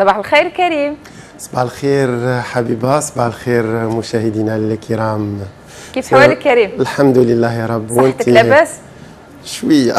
صباح الخير كريم. صباح الخير حبيبة صباح الخير مشاهدينا الكرام. كيف حوالك كريم؟ الحمد لله يا رب. صحتك لاباس؟ شوية.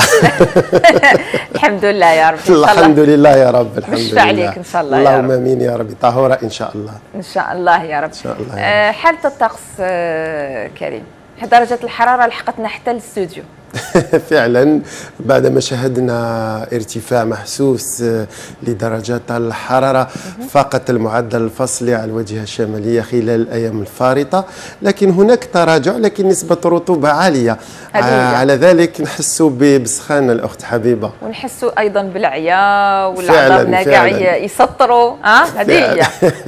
الحمد لله يا رب إن شاء الله. الحمد لله يا رب الحمد لله. عليك إن شاء الله اللهم آمين يا رب. طهورة إن شاء الله. إن شاء الله يا رب. إن شاء الله رب. حالة الطقس آه، كريم درجة الحرارة لحقتنا حتى الاستوديو فعلا بعدما شهدنا ارتفاع محسوس آه، لدرجات الحرارة فاقت المعدل الفصلي على الواجهة الشمالية خلال الأيام الفارطة. لكن هناك تراجع لكن نسبة رطوبة عالية. هدية. على ذلك نحس بسخان الأخت حبيبة. ونحس أيضا بالعيا والعظام كاع يسطروا ها؟ هذه هي.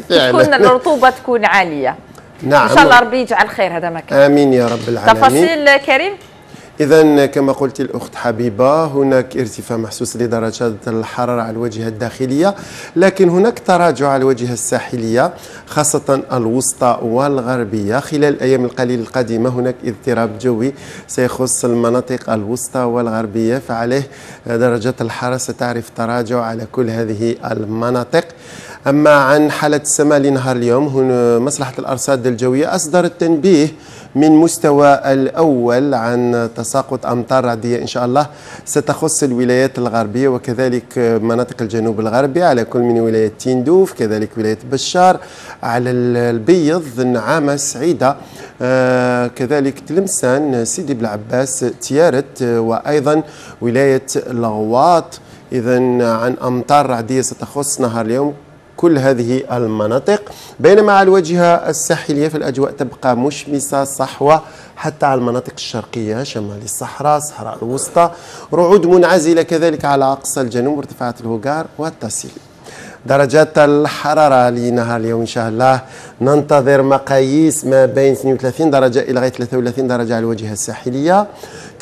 تكون الرطوبة تكون عالية. نعم. إن شاء الله ربي يجعل خير هذا مكان. آمين يا رب العالمين. تفاصيل كريم؟ إذا كما قلت الأخت حبيبة هناك ارتفاع محسوس لدرجات الحرارة على الواجهة الداخلية لكن هناك تراجع على الواجهة الساحلية خاصة الوسطى والغربية. خلال الأيام القليلة القادمة هناك اضطراب جوي سيخص المناطق الوسطى والغربية فعليه درجات الحرارة ستعرف تراجع على كل هذه المناطق. أما عن حالة السماء لنهار اليوم هنا مصلحة الأرصاد الجوية أصدرت تنبيه من مستوى الأول عن تساقط أمطار رعدية إن شاء الله ستخص الولايات الغربية وكذلك مناطق الجنوب الغربي على كل من ولاية تيندوف كذلك ولاية بشار على البيض النعامة سعيدة. آه كذلك تلمسان سيدي بالعباس تيارت وأيضا ولاية لغواط إذا عن أمطار رعدية ستخص نهار اليوم. كل هذه المناطق. بينما على الواجهة الساحلية في الأجواء تبقى مشمسة صحوة حتى على المناطق الشرقية شمال الصحراء الصحراء الوسطى. رعود منعزلة كذلك على أقصى الجنوب ارتفاعات الهوغار والتاسيل درجات الحرارة لنهار اليوم إن شاء الله. ننتظر مقاييس ما بين 32 درجة إلى غاية 33 درجة على الواجهة الساحلية.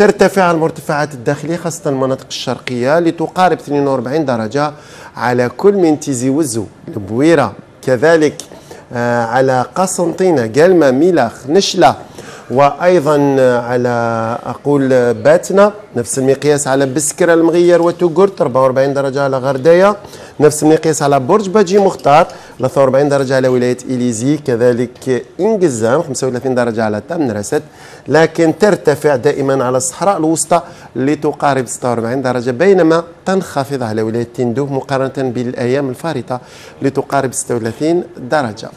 ترتفع المرتفعات الداخلية خاصة المناطق الشرقية لتقارب 42 درجة على كل من تيزي وزو. البويرة كذلك آه، على قسنطينة قلمة ميلاخ نشلة. وأيضا على أقول باتنا نفس المقياس على بسكرة المغير وتوغرت 44 درجة على غردايه نفس المقياس على برج باجي مختار 43 درجة على ولاية إليزي كذلك انقزام 35 درجة على تمنرست لكن ترتفع دائما على الصحراء الوسطى لتقارب 46 درجة بينما تنخفض على ولاية تندوف مقارنة بالأيام الفارطة لتقارب 36 درجة.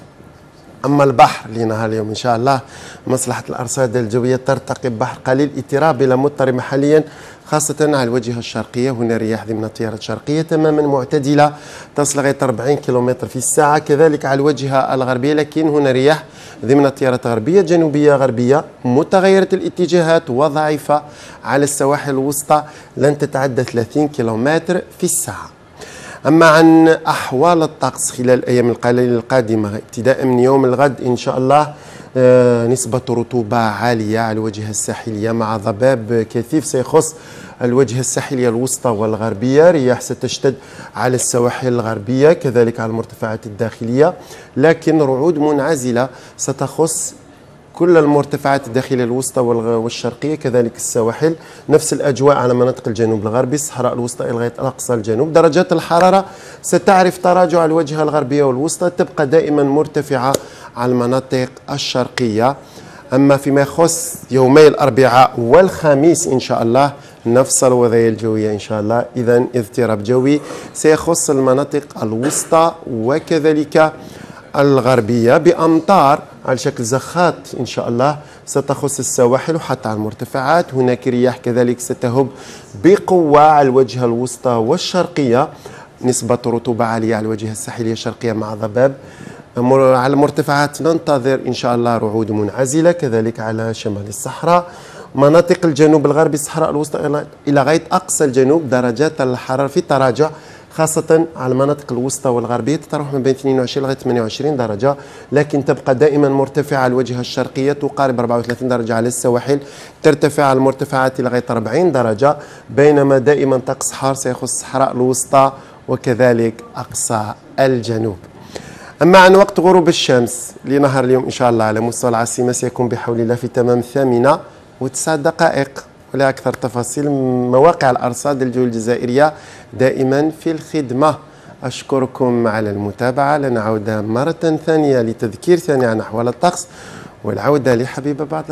أما البحر لنهار اليوم إن شاء الله. مصلحة الأرصاد الجوية ترتقي بحر قليل اضطراب إلى مضطرب حاليا خاصة على الواجهة الشرقية. هنا رياح ضمن التيارات الشرقية تماما معتدلة تصل لغاية 40 كم في الساعة كذلك على الواجهة الغربية. لكن هنا رياح ضمن التيارات الغربية جنوبية غربية متغيرة الاتجاهات وضعيفة على السواحل الوسطى. لن تتعدى 30 كم في الساعة. أما عن أحوال الطقس خلال الأيام القليلة القادمة ابتداء من يوم الغد إن شاء الله آه، نسبة رطوبة عالية على الواجهة الساحلية مع ضباب كثيف سيخص الواجهة الساحلية الوسطى والغربية. رياح ستشتد على السواحل الغربية كذلك على المرتفعات الداخلية لكن رعود منعزلة ستخص كل المرتفعات الداخلية الوسطى والشرقية كذلك السواحل نفس الأجواء على مناطق الجنوب الغربي الصحراء الوسطى إلى غاية أقصى الجنوب. درجات الحرارة ستعرف تراجع على الواجهة الغربية والوسطى تبقى دائما مرتفعة على المناطق الشرقية. أما فيما يخص يومي الأربعاء والخميس إن شاء الله نفس الوضعية الجوية إن شاء الله. إذا اضطراب جوي سيخص المناطق الوسطى وكذلك الغربية بأمطار. على شكل زخات إن شاء الله ستخص السواحل وحتى على المرتفعات. هناك رياح كذلك ستهب بقوة على الوجهة الوسطى والشرقية. نسبة رطوبة عالية على الواجهة الساحلية الشرقية مع ضباب. على المرتفعات ننتظر إن شاء الله رعود منعزلة كذلك على شمال الصحراء. مناطق الجنوب الغربي الصحراء الوسطى إلى غاية أقصى الجنوب درجات الحرارة في تراجع خاصة على المناطق الوسطى والغربية تتراوح ما بين 22 لغاية 28 درجة لكن تبقى دائما مرتفعة الواجهة الشرقية تقارب 34 درجة على السواحل ترتفع على المرتفعات لغاية 40 درجة بينما دائما طقس حار سيخص الصحراء الوسطى وكذلك أقصى الجنوب. أما عن وقت غروب الشمس لنهار اليوم إن شاء الله على مستوى العاصمة سيكون بحول الله في تمام الثامنة وتسع دقائق. ولأكثر تفاصيل مواقع الأرصاد الجوية الجزائرية دائما في الخدمة. أشكركم على المتابعة. لنعود مرة ثانية لتذكير ثاني عن أحوال الطقس والعودة لحبيبة بعد